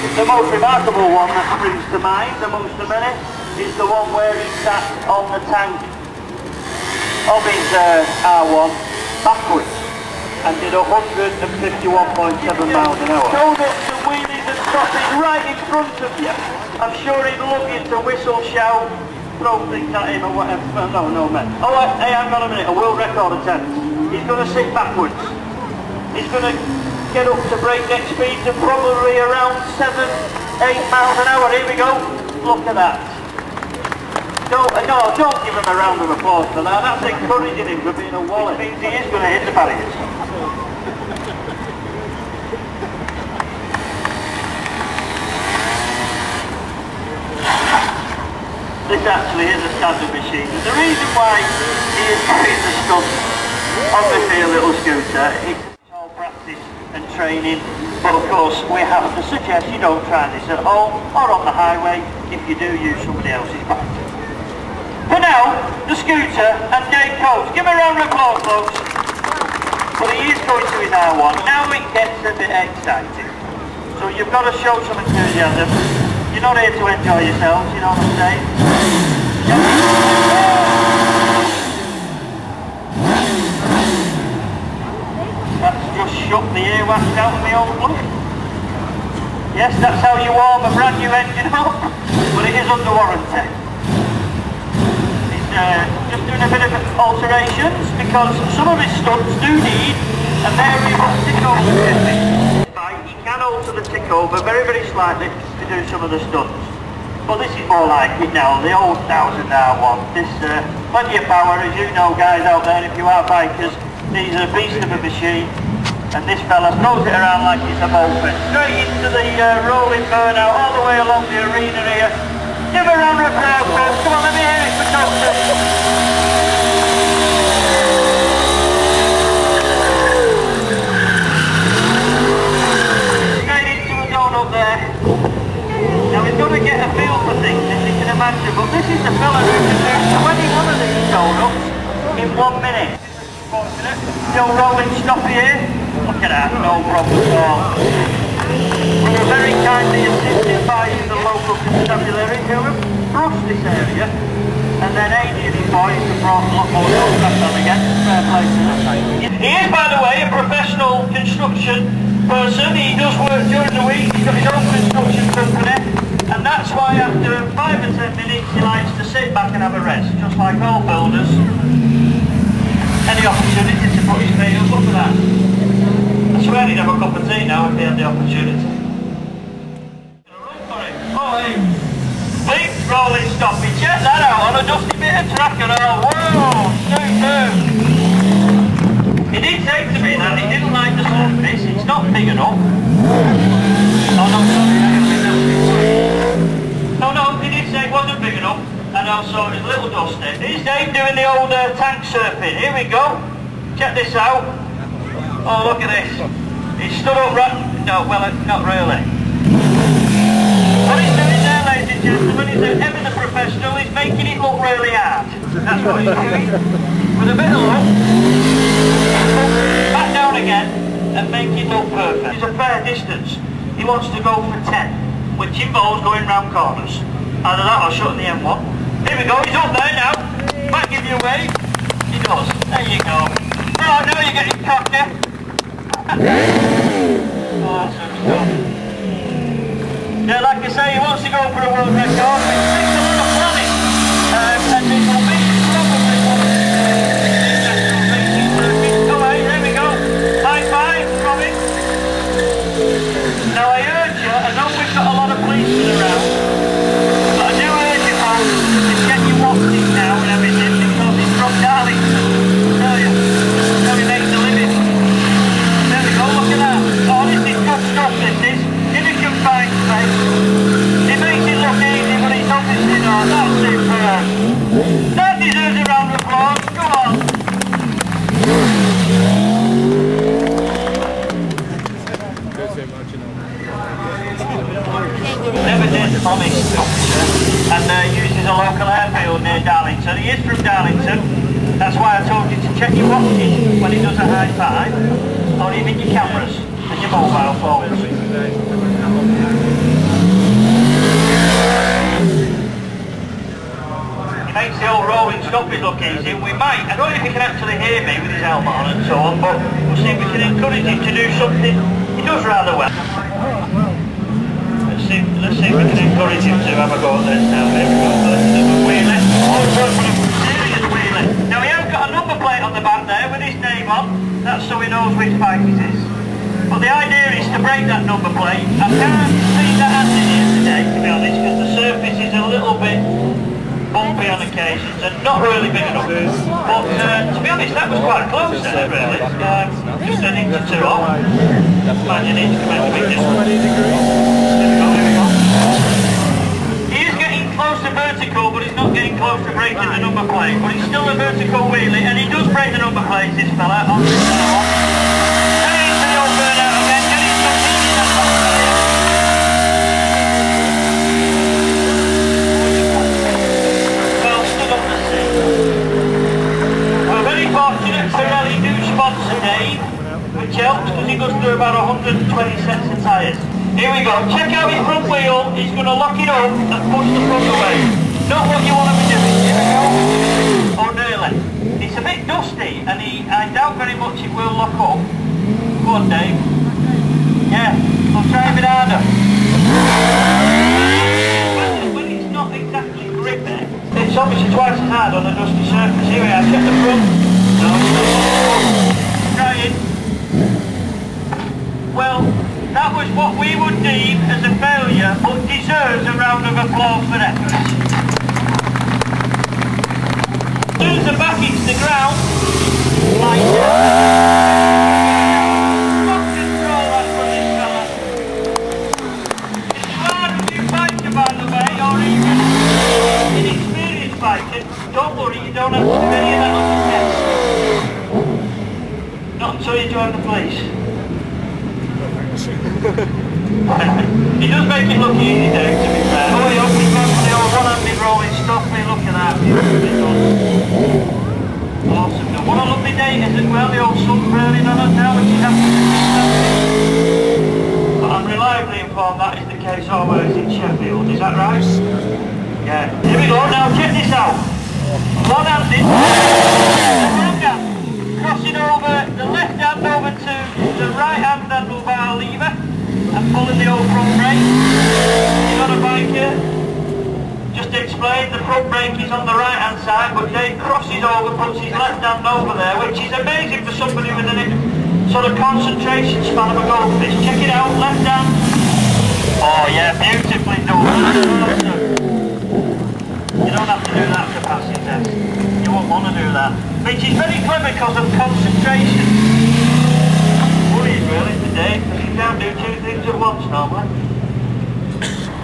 the most remarkable one that springs to mind amongst the many is the one where he sat on the tank of his uh, R1 backwards and did 151.7 miles an hour. Showed up the wheelies and stoppies right in front of you. I'm sure he'd look to whistle, shout, throw things at him or whatever. No, no, man. Oh, hey, hang on a minute. A world record attempt. He's going to sit backwards. He's going to get up to breakneck speeds of probably around 7, 8 miles an hour. Here we go. Look at that. Uh, no, don't give him a round of applause for that. That's encouraging him for being a wallet. It means he is going to hit the barriers. This actually is a standard machine. The reason why he is doing the stuff on the a little scooter, and training. But of course, we have to suggest you don't try this at home or on the highway if you do use somebody else's bike. For now, the scooter and Dave Coates. Give a round of applause, folks. But he is going to his R1. Now it gets a bit exciting. So you've got to show some enthusiasm. You're not here to enjoy yourselves, you know what I'm saying? That's just shut the airwax out of the old look. Yes, that's how you warm a brand new engine up, but it is under warranty. Uh, just doing a bit of alterations because some of his studs do need a variable tick over He can alter the tick over very, very slightly to do some of the stunts. But this is more like it now, the old 1000 R1. This, uh, plenty of power, as you know guys out there, if you are bikers, these are a beast of a machine. And this fella throws it around like it's a moped. Straight into the uh, rolling burnout, all the way along the arena here. Give a round of applause, folks. Come on, let me hear it for Doctor. got to get a feel for things, as you can imagine. But this is the fella who can do 21 of these donuts in one minute. No rolling stop here. Look at that, no problem at all. We were very kindly assisted by the local constabulary who crossed this area. And then Adi and his boys have brought a lot more stuff on again. Fair play to them. He is, by the way, a professional construction person. He does work during the week. He's got his own construction company. And that's why after five or ten minutes he likes to sit back and have a rest, just like all builders. Any opportunity to put his feet up, at that. Swear he'd have a cup of tea now if he had the opportunity. Oh, hey. Big rolling stopping, check that out on a dusty bit of track and all. Whoa, smooth He did say to me that he didn't like the surface, it's not big enough. Oh no, sorry, no, no, he did say it wasn't big enough, and also it was a little dusty. Here's Dave doing the old uh, tank surfing. Here we go. Check this out. Oh, look at this. He's stood up right... No, well, not really. What he's doing there, ladies and gentlemen, is that ever the professional is making it look really hard. That's what he's doing. With a bit of luck, back down again, and make it look perfect. It's a fair distance. He wants to go for 10 with involves going round corners. Either that or shutting the M1. Here we go, he's up there now. Might give you a wave. He does. There you go. Oh, now you're getting cocky. Eh? Stuff. Yeah, like I say, he wants to go for a world record. a high five or even your cameras and your mobile phones. He makes the old rolling stoppie look easy. We might, I don't know if he can actually hear me with his helmet on and so on, but we'll see if we can encourage him to do something. He does rather well. Let's see, let's see if we can encourage him to have a go at this now. Here we go. On, that's so he knows which bike it is. But the idea is to break that number plate. I can't see that happening here today, to be honest, because the surface is a little bit bumpy on occasions and not really big enough. But uh, to be honest, that was quite close there, really. Um, just an inch two off. Imagine it to make a big difference. There we go, there we go. He is getting close to vertical, but he's not getting close to breaking the number plate. But he's still a vertical wheelie, and he does break the number plates, this fella, on again, get into the well stood up the seat. We're very fortunate do which helps because he goes through about 120 sets of tyres. Here we go, check out his front wheel, he's going to lock it up and push the front away. Not what you want to be doing, here we go. Nearly. It's a bit dusty and he, I doubt very much it will lock up. Go on Dave. Yeah, I'll try a bit harder. Well, when it's not exactly grippy, it's obviously twice as hard on a dusty surface. Here we are, check the front. No, Try. Well, that was what we would deem as a failure, but deserves a round of applause for effort. As soon as the back hits the ground, like Stop control that for this fella. It's hard when you biker, by the way, or even inexperienced biker. Don't worry, you don't have to do any of that on the test. Not until you join the police. he does make it look easy, Dave, to be fair. Oh, he opens up the old one-handed rolling stuff. Me, look at that. Awesome. Now, what a lovely day is as well. The old sun's burning on us now, which is absolutely. But I'm reliably informed that is the case always in Sheffield. Is that right? Yeah. Here we go. Now, check this out. One-handed. Wrong hand. Crossing over the left hand over to the right hand handlebar lever and pulling the old front brake. You got a bike here? Just to explain, the front brake is on the right hand side, but Dave crosses over, puts his left hand over there, which is amazing for somebody with a sort of concentration span of a goldfish. Check it out, left hand. Oh yeah, beautifully done. You don't have to do that for passing test. You won't want to do that. Which is very clever because of concentration. Today, because you can't do two things at once normally.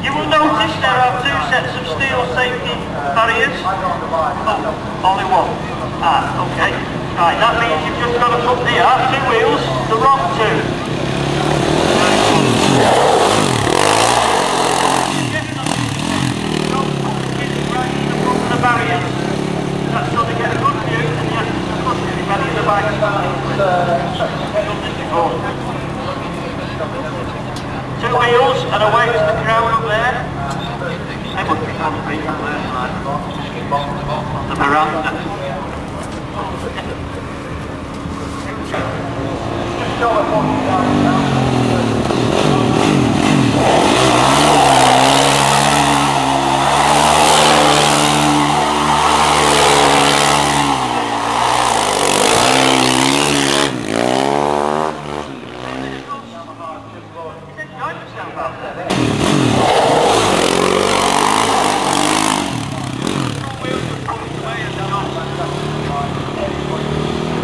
You will notice there are two sets of steel safety barriers. Oh, only one. Ah, okay. Right, that means you've just got to put the two wheels, the wrong two. Barriers. So they get a good view and you in the bike. Two wheels and away to the crowd up there. They must be the beach up there, like, on the veranda. He's